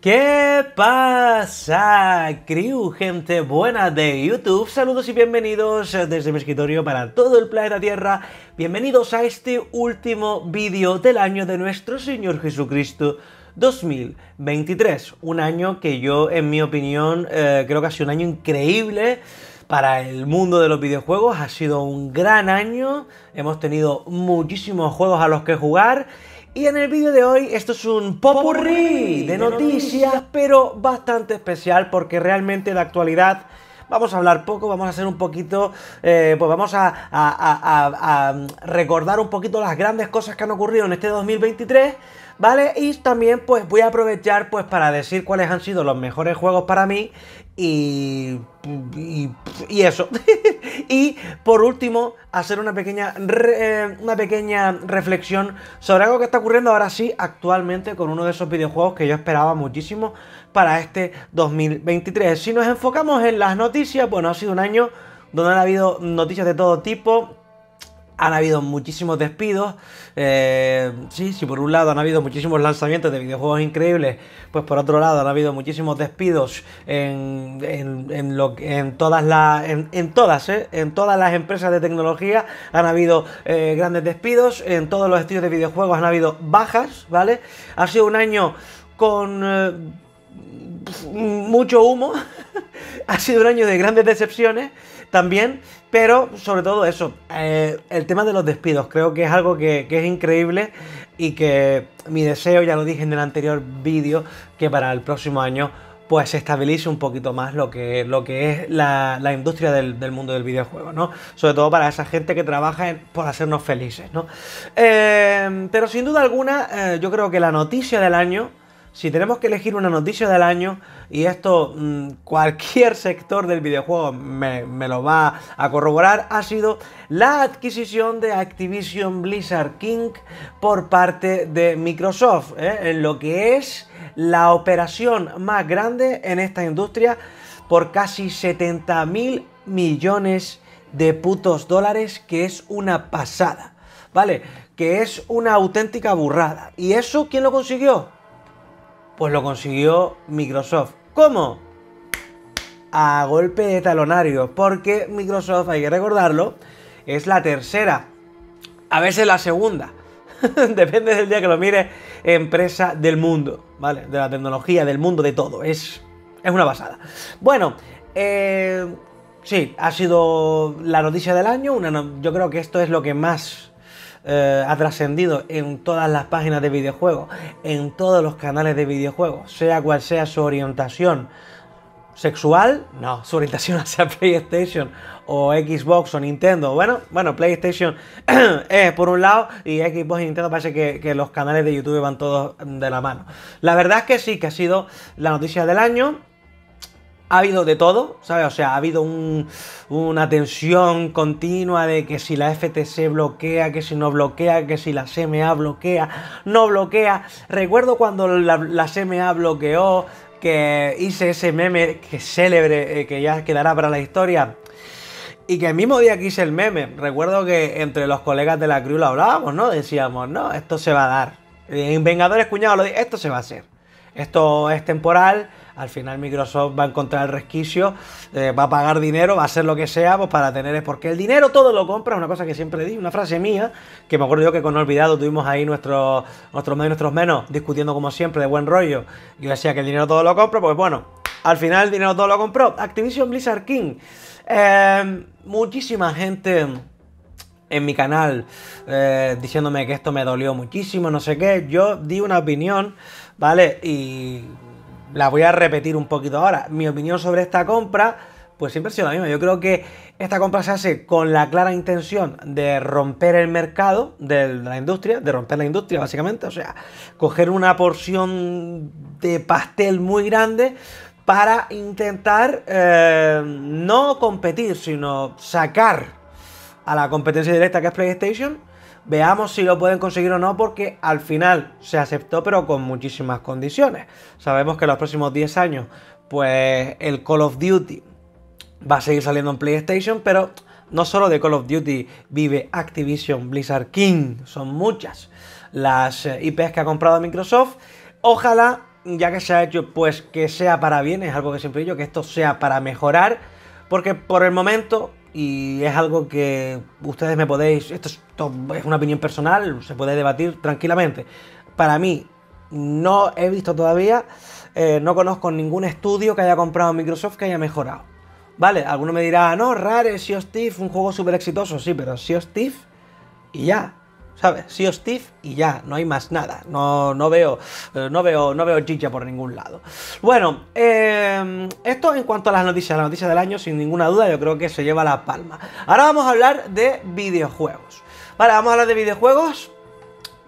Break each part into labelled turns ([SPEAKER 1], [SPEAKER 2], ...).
[SPEAKER 1] ¿Qué pasa, crew, gente buena de YouTube? Saludos y bienvenidos desde mi escritorio para todo el planeta Tierra. Bienvenidos a este último vídeo del año de nuestro Señor Jesucristo 2023. Un año que yo, en mi opinión, eh, creo que ha sido un año increíble para el mundo de los videojuegos. Ha sido un gran año. Hemos tenido muchísimos juegos a los que jugar. Y en el vídeo de hoy esto es un popurrí de noticias, pero bastante especial porque realmente de actualidad vamos a hablar poco, vamos a hacer un poquito, eh, pues vamos a, a, recordar un poquito las grandes cosas que han ocurrido en este 2023, ¿vale? Y también pues voy a aprovechar pues para decir cuáles han sido los mejores juegos para mí y, y, eso. y por último, hacer una pequeña, eh, una pequeña reflexión sobre algo que está ocurriendo ahora sí actualmente con uno de esos videojuegos que yo esperaba muchísimo para este 2023. Si nos enfocamos en las noticias, bueno, ha sido un año donde han habido noticias de todo tipo han habido muchísimos despidos. Eh, sí, sí, por un lado han habido muchísimos lanzamientos de videojuegos increíbles, pues por otro lado han habido muchísimos despidos en, en, lo, en todas las en, todas, ¿eh? en todas las empresas de tecnología han habido eh, grandes despidos, en todos los estudios de videojuegos han habido bajas, ¿vale? Ha sido un año con eh, mucho humo, ha sido un año de grandes decepciones también, pero sobre todo eso, eh, el tema de los despidos, creo que es algo que, es increíble y que mi deseo, ya lo dije en el anterior vídeo, que para el próximo año pues se estabilice un poquito más lo que, lo que es la, industria del, mundo del videojuego, ¿no? Sobre todo para esa gente que trabaja por hacernos felices, ¿no? Eh, pero sin duda alguna, eh, yo creo que la noticia del año si tenemos que elegir una noticia del año, y esto mm, cualquier sector del videojuego me, lo va a corroborar, ha sido la adquisición de Activision Blizzard King por parte de Microsoft, ¿eh? en lo que es la operación más grande en esta industria por casi 70 mil millones de putos dólares, que es una pasada, ¿vale? Que es una auténtica burrada. ¿Y eso quién lo consiguió? Pues lo consiguió Microsoft. ¿Cómo? A golpe de talonario, porque Microsoft, hay que recordarlo, es la tercera, a veces la segunda, depende del día que lo mire, empresa del mundo, ¿vale? De la tecnología, del mundo, de todo. Es, es una pasada. Bueno, eh, sí, ha sido la noticia del año. Una, yo creo que esto es lo que más eh, ha trascendido en todas las páginas de videojuegos, en todos los canales de videojuegos, sea cual sea su orientación sexual, no, su orientación hacia PlayStation o Xbox o Nintendo. Bueno, bueno, PlayStation es por un lado y Xbox y Nintendo parece que, que, los canales de YouTube van todos de la mano. La verdad es que sí, que ha sido la noticia del año ha habido de todo, ¿sabes? O sea, ha habido una tensión continua de que si la FTC bloquea, que si no bloquea, que si la CMA bloquea, no bloquea. Recuerdo cuando la, CMA bloqueó, que hice ese meme que célebre, eh, que ya quedará para la historia. Y que el mismo día que hice el meme, recuerdo que entre los colegas de la crew lo hablábamos, ¿no? Decíamos, no, esto se va a dar. En Vengadores Cuñados lo dije, esto se va a hacer. Esto es temporal, al final Microsoft va a encontrar el resquicio, eh, va a pagar dinero, va a hacer lo que sea pues, para tener... Porque el dinero todo lo compra, es una cosa que siempre di, una frase mía, que me acuerdo yo que con Olvidado tuvimos ahí nuestros nuestros más y nuestros menos, discutiendo como siempre de buen rollo. Yo decía que el dinero todo lo compra, pues bueno, al final el dinero todo lo compró. Activision Blizzard King. Eh, muchísima gente en mi canal eh, diciéndome que esto me dolió muchísimo, no sé qué. Yo di una opinión, ¿vale? Y la voy a repetir un poquito ahora. Mi opinión sobre esta compra, pues siempre ha sido la misma. Yo creo que esta compra se hace con la clara intención de romper el mercado de la industria, de romper la industria básicamente, o sea, coger una porción de pastel muy grande para intentar eh, no competir, sino sacar a la competencia directa que es PlayStation Veamos si lo pueden conseguir o no, porque al final se aceptó, pero con muchísimas condiciones. Sabemos que en los próximos 10 años, pues el Call of Duty va a seguir saliendo en PlayStation, pero no solo de Call of Duty vive Activision Blizzard King, son muchas las eh, IPs que ha comprado Microsoft. Ojalá ya que se ha hecho, pues que sea para bien, es algo que siempre digo, que esto sea para mejorar, porque por el momento, y es algo que ustedes me podéis, esto es, una opinión personal, se puede debatir tranquilamente, para mí no he visto todavía, eh, no conozco ningún estudio que haya comprado Microsoft que haya mejorado. Vale, alguno me dirá, no, Rare, Sea of Thief, un juego súper exitoso, sí, pero Sea of Thief y ya. ¿Sabes? Sea of Steve y ya, no hay más nada. No, no veo, eh, no veo, no veo chicha por ningún lado. Bueno, eh, esto en cuanto a las noticias, las noticias del año, sin ninguna duda, yo creo que se lleva la palma. Ahora vamos a hablar de videojuegos. Vale, vamos a hablar de videojuegos.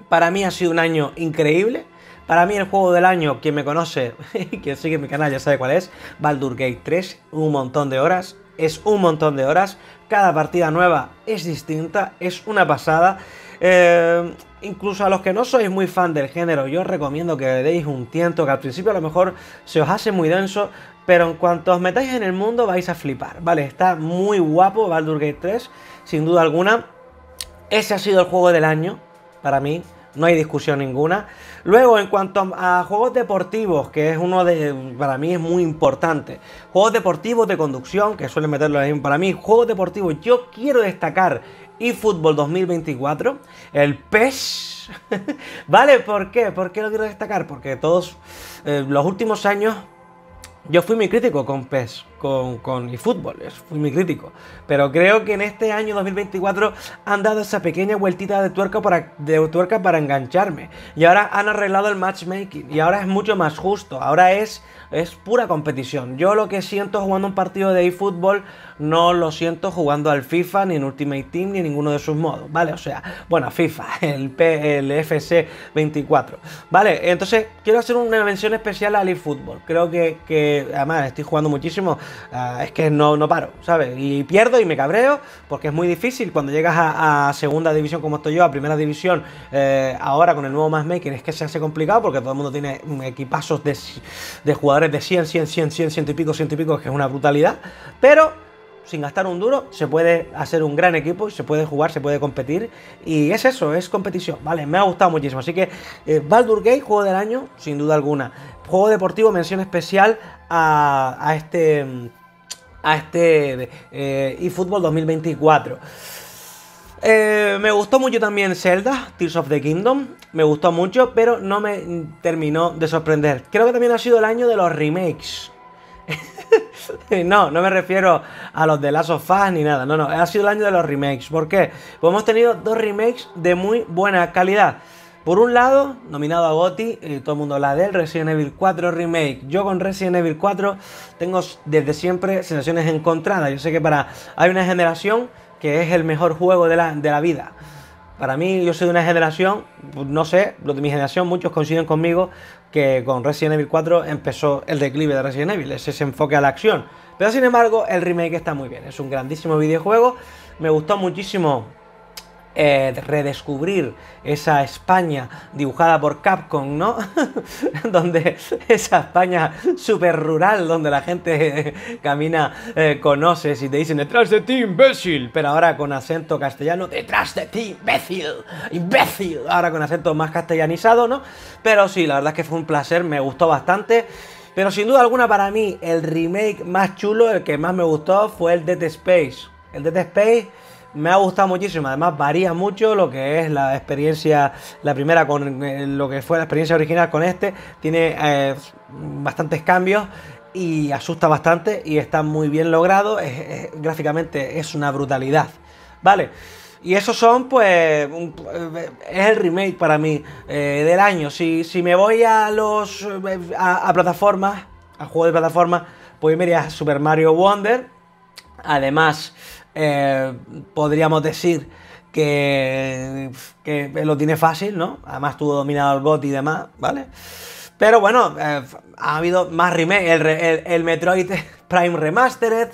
[SPEAKER 1] Para mí ha sido un año increíble. Para mí el juego del año, quien me conoce, quien sigue mi canal ya sabe cuál es, Baldur Gate 3, un montón de horas, es un montón de horas, cada partida nueva es distinta, es una pasada. Eh, incluso a los que no sois muy fan del género, yo os recomiendo que le deis un tiento, que al principio a lo mejor se os hace muy denso, pero en cuanto os metáis en el mundo vais a flipar, ¿vale? Está muy guapo Baldur Gate 3, sin duda alguna. Ese ha sido el juego del año, para mí, no hay discusión ninguna. Luego, en cuanto a juegos deportivos, que es uno de, para mí es muy importante, juegos deportivos de conducción, que suelen meterlo ahí, para mí, juegos deportivos, yo quiero destacar eFootball 2024, el PES. ¿Vale? ¿Por qué? ¿Por qué lo quiero destacar? Porque todos eh, los últimos años yo fui muy crítico con PES, con, con eFootball, fui muy crítico. Pero creo que en este año 2024 han dado esa pequeña vueltita de tuerca para, de tuerca para engancharme. Y ahora han arreglado el matchmaking. Y ahora es mucho más justo. Ahora es es pura competición. Yo lo que siento jugando un partido de eFootball no lo siento jugando al FIFA, ni en Ultimate Team, ni en ninguno de sus modos, ¿vale? O sea, bueno, FIFA, el, el FC 24, ¿vale? Entonces, quiero hacer una mención especial al eFootball. Creo que, además, estoy jugando muchísimo, ah, es que no, no paro, ¿sabes? Y pierdo y me cabreo, porque es muy difícil cuando llegas a, segunda división como estoy yo, a primera división, eh, ahora con el nuevo matchmaking, es que se hace complicado porque todo el mundo tiene equipazos de, de jugadores de 100, 100, 100, 100, 100 y pico, 100 y pico, que es una brutalidad. Pero sin gastar un duro se puede hacer un gran equipo, se puede jugar, se puede competir. Y es eso, es competición, ¿vale? Me ha gustado muchísimo. Así que eh, Baldur Gate, juego del año, sin duda alguna. Juego deportivo, mención especial a, este a este eh, eFootball 2024. Eh, me gustó mucho también Zelda, Tears of the Kingdom. Me gustó mucho, pero no me terminó de sorprender. Creo que también ha sido el año de los remakes. no, no me refiero a los de Last of Us ni nada. No, no, ha sido el año de los remakes. ¿Por qué? Pues hemos tenido dos remakes de muy buena calidad. Por un lado, nominado a GOTY, y todo el mundo habla de Resident Evil 4 Remake. Yo con Resident Evil 4 tengo desde siempre sensaciones encontradas. Yo sé que para hay una generación que es el mejor juego de la, de la vida. Para mí, yo soy de una generación, pues, no sé, los de mi generación, muchos coinciden conmigo que con Resident Evil 4 empezó el declive de Resident Evil, ese enfoque a la acción. Pero sin embargo, el remake está muy bien, es un grandísimo videojuego, me gustó muchísimo eh, redescubrir esa España dibujada por Capcom, ¿no? donde esa España súper rural, donde la gente camina, eh, conoces y te dicen detrás de ti, imbécil, pero ahora con acento castellano, detrás de ti, imbécil, imbécil, ahora con acento más castellanizado, ¿no? Pero sí, la verdad es que fue un placer, me gustó bastante. Pero sin duda alguna para mí el remake más chulo, el que más me gustó fue el Dead Space. El Dead Space me ha gustado muchísimo. Además, varía mucho lo que es la experiencia, la primera con eh, lo que fue la experiencia original con este. Tiene eh, bastantes cambios y asusta bastante y está muy bien logrado. gráficamente es una brutalidad. Vale. Y esos son, pues, eh, es el remake para mí del año. Si, si, me voy a los a, plataformas, a juegos de plataforma, pues me a Super Mario Wonder. Además, eh, podríamos decir que, lo tiene fácil, ¿no? Además tuvo dominado el bot y demás, ¿vale? Pero bueno, eh, ha habido más remake, el, Metroid Prime Remastered,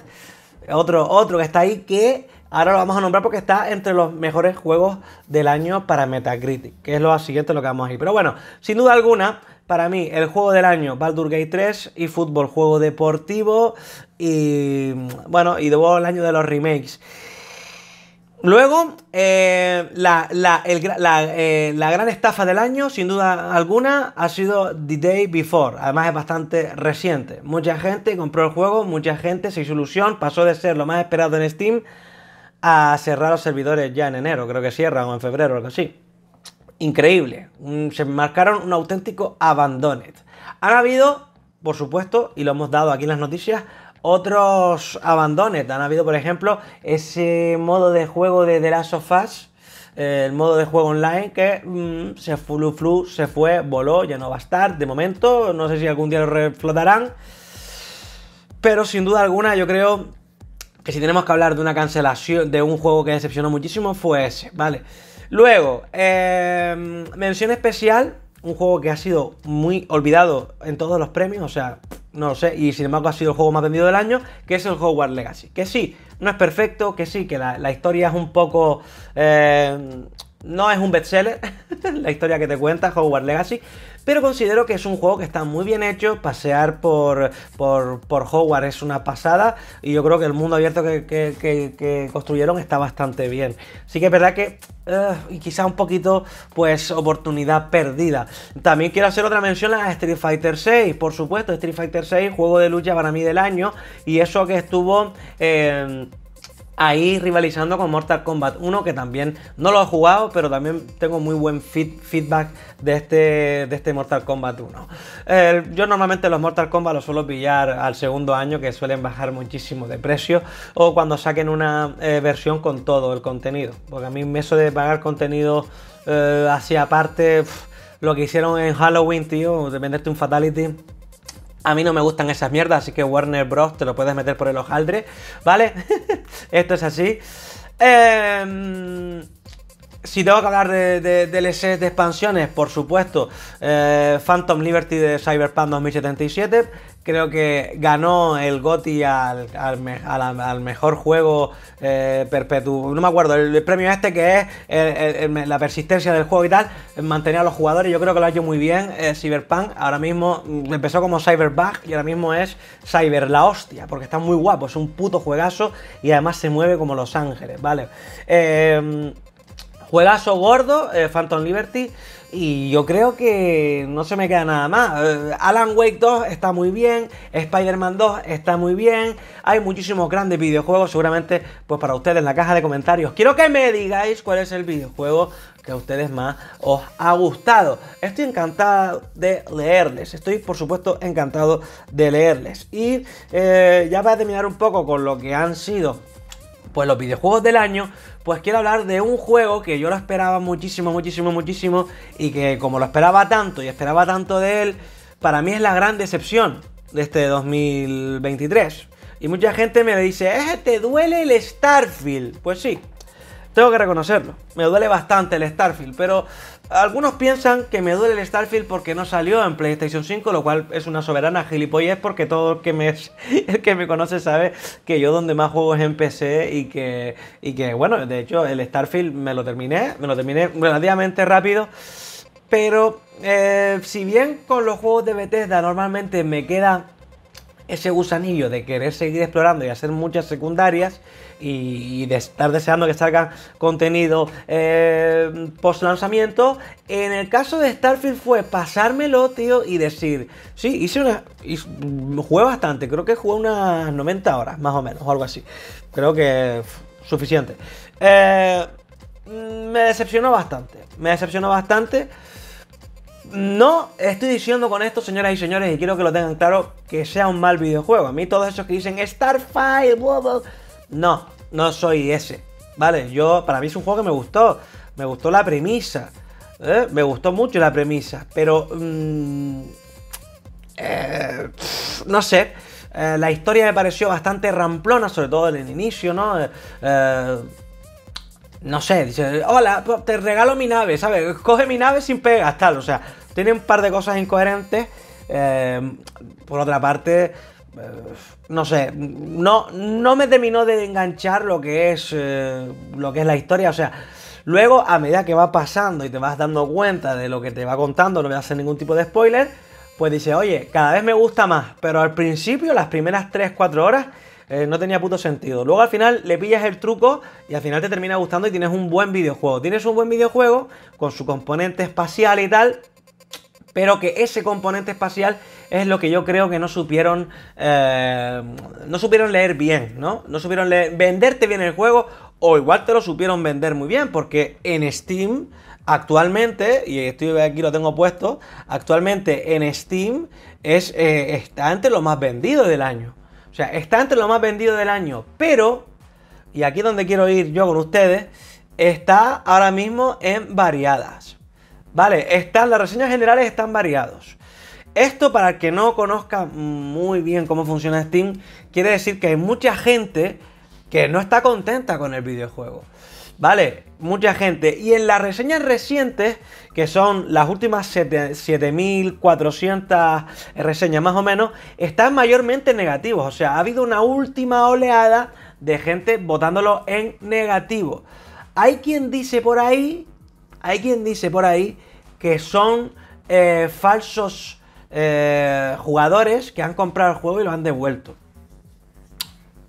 [SPEAKER 1] otro, otro que está ahí que ahora lo vamos a nombrar porque está entre los mejores juegos del año para Metacritic, que es lo siguiente lo que vamos a ir. Pero bueno, sin duda alguna, para mí, el juego del año, Baldur Gate 3 y fútbol, juego deportivo y bueno, y luego el año de los remakes. Luego, eh, la, eh, la, gran estafa del año, sin duda alguna, ha sido The Day Before. Además es bastante reciente. Mucha gente compró el juego, mucha gente se hizo ilusión, pasó de ser lo más esperado en Steam a cerrar los servidores ya en enero, creo que cierran o en febrero algo así. Increíble. Se marcaron un auténtico abandoned. Han habido, por supuesto, y lo hemos dado aquí en las noticias, otros abandones. Han habido, por ejemplo, ese modo de juego de The Last of Us, eh, el modo de juego online que mm, se flu, se fue, voló, ya no va a estar de momento. No sé si algún día lo reflotarán. Pero sin duda alguna, yo creo que si tenemos que hablar de una cancelación de un juego que decepcionó muchísimo, fue ese, ¿vale? Luego, eh, mención especial un juego que ha sido muy olvidado en todos los premios, o sea, no lo sé, y sin embargo ha sido el juego más vendido del año, que es el Hogwarts Legacy. Que sí, no es perfecto, que sí, que la, historia es un poco... Eh, no es un bestseller, la historia que te cuenta Hogwarts Legacy, pero considero que es un juego que está muy bien hecho. Pasear por, por, por Hogwarts es una pasada y yo creo que el mundo abierto que, construyeron está bastante bien. Sí que es verdad que uh, quizá un poquito, pues, oportunidad perdida. También quiero hacer otra mención a Street Fighter 6, por supuesto, Street Fighter 6, juego de lucha para mí del año, y eso que estuvo... Eh, ahí rivalizando con Mortal Kombat 1, que también no lo he jugado, pero también tengo muy buen feedback de este, de este Mortal Kombat 1. yo normalmente los Mortal Kombat los suelo pillar al segundo año, que suelen bajar muchísimo de precio, o cuando saquen una eh, versión con todo el contenido, porque a mí eso de pagar contenido eh, así aparte, lo que hicieron en Halloween, tío, de venderte un Fatality a mí no me gustan esas mierdas, así que Warner Bros. te lo puedes meter por el hojaldre, ¿vale? Esto es así. Eh, si tengo que hablar de, de, DLCs de expansiones, por supuesto, eh, Phantom Liberty de Cyberpunk 2077. Creo que ganó el GOTY al, al, mejor juego eh, perpetuo. No me acuerdo, el, premio este que es la persistencia del juego y tal, mantener a los jugadores. Yo creo que lo ha hecho muy bien eh, Cyberpunk. Ahora mismo mm, empezó como Cyberbug y ahora mismo es Cyber la hostia, porque está muy guapo. Es un puto juegazo y además se mueve como Los Ángeles, ¿vale? Eh, Juegazo gordo, eh, Phantom Liberty. Y yo creo que no se me queda nada más. Eh, Alan Wake 2 está muy bien. Spider-Man 2 está muy bien. Hay muchísimos grandes videojuegos. Seguramente, pues para ustedes en la caja de comentarios. Quiero que me digáis cuál es el videojuego que a ustedes más os ha gustado. Estoy encantado de leerles. Estoy, por supuesto, encantado de leerles. Y eh, ya para terminar un poco con lo que han sido pues los videojuegos del año, pues quiero hablar de un juego que yo lo esperaba muchísimo, muchísimo, muchísimo y que como lo esperaba tanto y esperaba tanto de él, para mí es la gran decepción de este 2023. Y mucha gente me dice, ¿Eh, ¿te duele el Starfield? Pues sí, tengo que reconocerlo. Me duele bastante el Starfield, pero algunos piensan que me duele el Starfield porque no salió en PlayStation 5, lo cual es una soberana gilipollez porque todo el que me, el que me conoce sabe que yo donde más juego es en PC y que, y que, bueno, de hecho el Starfield me lo terminé, me lo terminé relativamente rápido, pero eh, si bien con los juegos de Bethesda normalmente me queda ese gusanillo de querer seguir explorando y hacer muchas secundarias y, estar deseando que salga contenido eh, post lanzamiento. En el caso de Starfield fue pasármelo, tío, y decir, sí, hice una... jugué bastante, creo que jugué unas 90 horas, más o menos, o algo así. Creo que suficiente. Eh, me decepcionó bastante, me decepcionó bastante. No estoy diciendo con esto, señoras y señores, y quiero que lo tengan claro, que sea un mal videojuego. A mí todos esos que dicen Starfire, no, no soy ese. Vale, yo, para mí es un juego que me gustó. Me gustó la premisa. ¿eh? Me gustó mucho la premisa. Pero... Mm, eh, no sé. Eh, la historia me pareció bastante ramplona, sobre todo en el inicio, ¿no? no sé, dice, hola, te regalo mi nave, ¿sabes? Coge mi nave sin pegas, tal. O sea, tiene un par de cosas incoherentes. Por otra parte, no sé, no, no me terminó de enganchar lo que es eh, lo que es la historia. O sea, luego, a medida que va pasando y te vas dando cuenta de lo que te va contando, no voy a hacer ningún tipo de spoiler, pues dice, oye, cada vez me gusta más. Pero al principio, las primeras 3-4 horas eh, no tenía puto sentido. Luego al final le pillas el truco y al final te termina gustando y tienes un buen videojuego. Tienes un buen videojuego con su componente espacial y tal, pero que ese componente espacial es lo que yo creo que no supieron eh, no supieron leer bien, ¿no? No supieron leer, venderte bien el juego o igual te lo supieron vender muy bien porque en Steam actualmente, y estoy aquí lo tengo puesto, actualmente en Steam es, eh, está entre lo más vendido del año. O sea, está entre lo más vendido del año, pero, y aquí es donde quiero ir yo con ustedes, está ahora mismo en variadas. Vale, están, las reseñas generales están variados. Esto para el que no conozca muy bien cómo funciona Steam, quiere decir que hay mucha gente que no está contenta con el videojuego. ¿Vale? Mucha gente. Y en las reseñas recientes, que son las últimas 7400 reseñas más o menos, están mayormente negativos. O sea, ha habido una última oleada de gente votándolo en negativo. Hay quien dice por ahí, hay quien dice por ahí que son eh, falsos eh, jugadores que han comprado el juego y lo han devuelto.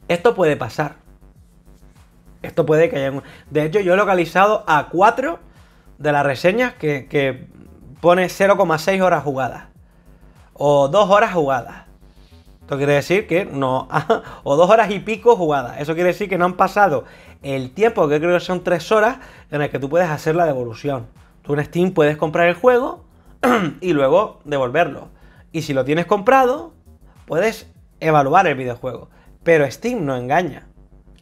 [SPEAKER 1] Esto puede pasar. Esto puede que haya... De hecho, yo he localizado a cuatro de las reseñas que, pone 0,6 horas jugadas. O 2 horas jugadas. Esto quiere decir que no... o 2 horas y pico jugadas. Eso quiere decir que no han pasado el tiempo, que creo que son 3 horas, en el que tú puedes hacer la devolución. Tú en Steam puedes comprar el juego y luego devolverlo. Y si lo tienes comprado, puedes evaluar el videojuego. Pero Steam no engaña.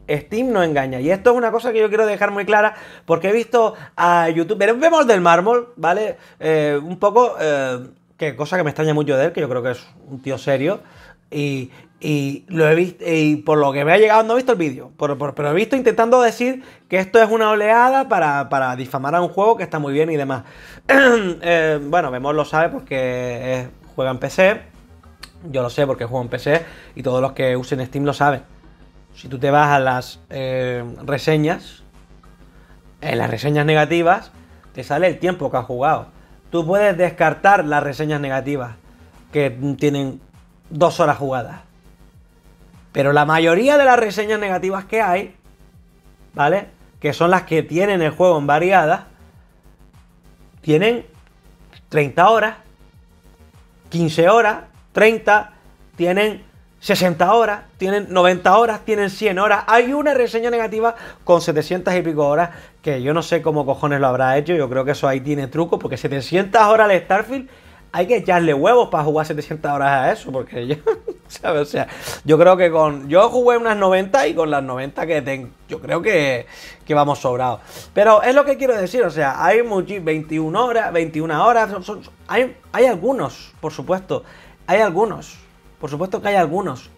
[SPEAKER 1] Steam no engaña. Y esto es una cosa que yo quiero dejar muy clara porque he visto a YouTube. Vemos del mármol, ¿vale? Eh, un poco. Eh, que cosa que me extraña mucho de él, que yo creo que es un tío serio. Y, lo he visto. Y por lo que me ha llegado, no he visto el vídeo. pero he visto intentando decir que esto es una oleada para, difamar a un juego que está muy bien y demás. Eh, bueno, Vemos lo sabe porque juega en PC. Yo lo sé porque juego en PC. Y todos los que usen Steam lo saben. Si tú te vas a las eh, reseñas, en las reseñas negativas, te sale el tiempo que has jugado. Tú puedes descartar las reseñas negativas que tienen dos horas jugadas. Pero la mayoría de las reseñas negativas que hay, ¿vale? Que son las que tienen el juego en variadas, tienen 30 horas, 15 horas, 30, tienen 60 horas, tienen 90 horas, tienen 100 horas. Hay una reseña negativa con 700 y pico horas que yo no sé cómo cojones lo habrá hecho. Yo creo que eso ahí tiene truco porque 700 horas de Starfield hay que echarle huevos para jugar 700 horas a eso porque yo, O sea, yo creo que con... Yo jugué unas 90 y con las 90 que tengo, yo creo que, que vamos sobrados. Pero es lo que quiero decir, o sea, hay 21 horas, 21 horas, hay, hay algunos, por supuesto, hay algunos por supuesto que hay algunos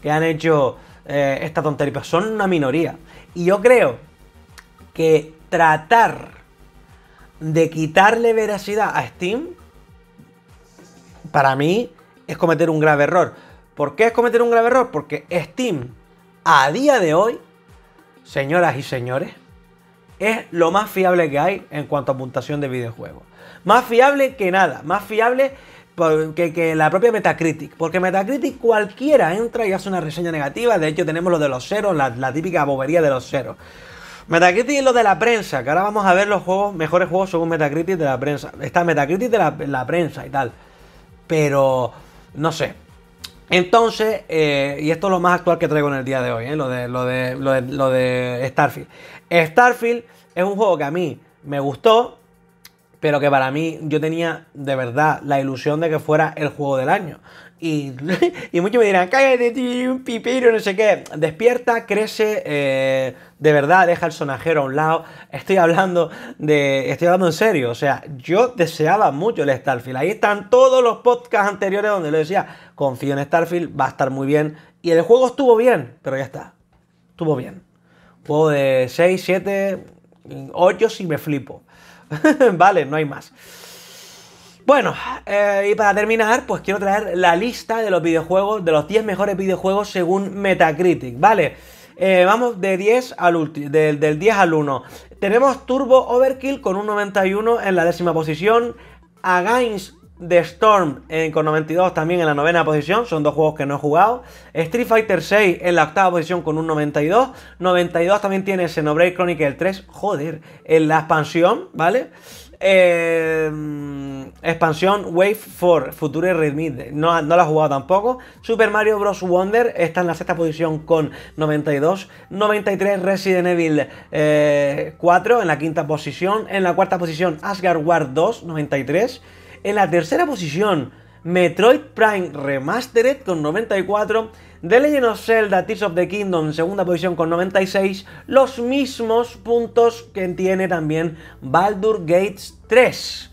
[SPEAKER 1] que han hecho eh, esta tontería, pero son una minoría. Y yo creo que tratar de quitarle veracidad a Steam, para mí, es cometer un grave error. ¿Por qué es cometer un grave error? Porque Steam, a día de hoy, señoras y señores, es lo más fiable que hay en cuanto a puntuación de videojuegos. Más fiable que nada, más fiable que, la propia Metacritic. Porque Metacritic cualquiera entra y hace una reseña negativa. De hecho, tenemos lo de los ceros, la, típica bobería de los ceros. Metacritic es lo de la prensa, que ahora vamos a ver los juegos, mejores juegos según Metacritic de la prensa. Está Metacritic de la, prensa y tal. Pero, no sé. Entonces, eh, y esto es lo más actual que traigo en el día de hoy, eh, lo, de, lo, de, lo, de, lo de Starfield. Starfield es un juego que a mí me gustó, pero que para mí yo tenía de verdad la ilusión de que fuera el juego del año. Y, muchos me dirán, cállate, tío, un pipiro, no sé qué. Despierta, crece, eh, de verdad, deja el sonajero a un lado. Estoy hablando de. Estoy hablando en serio. O sea, yo deseaba mucho el Starfield. Ahí están todos los podcasts anteriores donde lo decía. Confío en Starfield, va a estar muy bien. Y el juego estuvo bien, pero ya está. Estuvo bien. Juego de 6, 7, 8 si me flipo. vale, no hay más. Bueno, eh, y para terminar, pues quiero traer la lista de los videojuegos, de los 10 mejores videojuegos según Metacritic, ¿vale? Eh, vamos de 10 al del, del 10 al 1. Tenemos Turbo Overkill con un 91 en la décima posición. Against The Storm con 92 también en la novena posición, son dos juegos que no he jugado. Street Fighter 6 en la octava posición con un 92. 92 también tiene Xenoblade Chronicle 3, joder, en la expansión, ¿vale? Eh, expansión Wave 4, Future Rhythm, no, no la he jugado tampoco. Super Mario Bros. Wonder está en la sexta posición con 92. 93 Resident Evil 4 eh, en la quinta posición. En la cuarta posición Asgard War 2, 93. En la tercera posición, Metroid Prime Remastered con 94. The Legend of Zelda Tears of the Kingdom, segunda posición con 96. Los mismos puntos que tiene también Baldur Gates 3.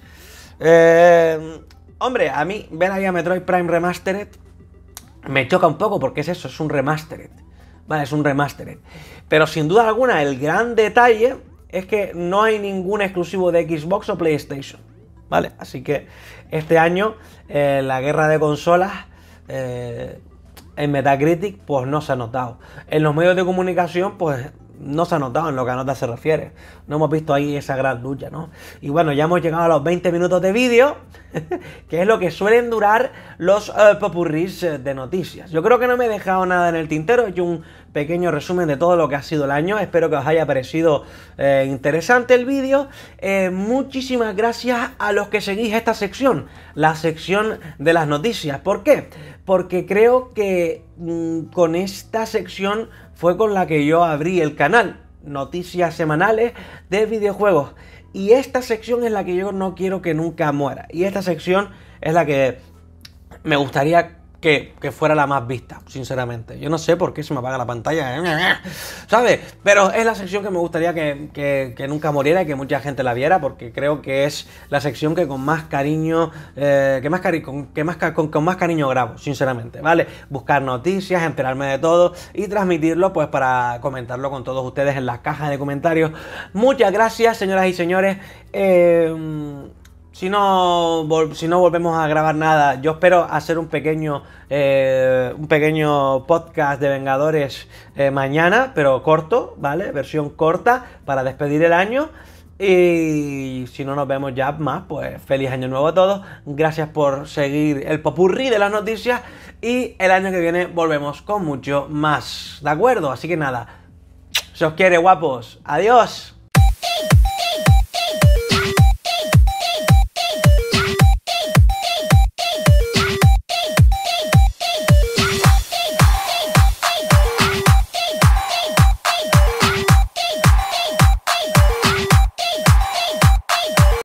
[SPEAKER 1] Eh, hombre, a mí ver ahí a Metroid Prime Remastered me choca un poco porque es eso, es un remastered. Vale, es un remastered. Pero sin duda alguna, el gran detalle es que no hay ningún exclusivo de Xbox o PlayStation. ¿Vale? Así que este año eh, la guerra de consolas eh, en Metacritic pues no se ha notado. En los medios de comunicación pues no se ha notado en lo que a nota se refiere. No hemos visto ahí esa gran lucha, ¿no? Y bueno, ya hemos llegado a los 20 minutos de vídeo, que es lo que suelen durar los uh, popurris de noticias. Yo creo que no me he dejado nada en el tintero, he hecho un pequeño resumen de todo lo que ha sido el año. Espero que os haya parecido eh, interesante el vídeo. Eh, muchísimas gracias a los que seguís esta sección, la sección de las noticias. ¿Por qué? Porque creo que mm, con esta sección fue con la que yo abrí el canal. Noticias semanales de videojuegos. Y esta sección es la que yo no quiero que nunca muera. Y esta sección es la que me gustaría que, fuera la más vista, sinceramente. Yo no sé por qué se me apaga la pantalla, ¿eh? ¿sabes? Pero es la sección que me gustaría que, nunca muriera y que mucha gente la viera, porque creo que es la sección que con más cariño, eh, que más con, que más, con, más cariño grabo, sinceramente, ¿vale? Buscar noticias, enterarme de todo y transmitirlo, pues para comentarlo con todos ustedes en las cajas de comentarios. Muchas gracias, señoras y señores. Eh, si no, si no volvemos a grabar nada, yo espero hacer un pequeño, eh, un pequeño podcast de Vengadores eh, mañana, pero corto, ¿vale? Versión corta para despedir el año. Y si no nos vemos ya más, pues feliz año nuevo a todos. Gracias por seguir el popurrí de las noticias. Y el año que viene volvemos con mucho más. ¿De acuerdo? Así que nada. Se os quiere, guapos. Adiós.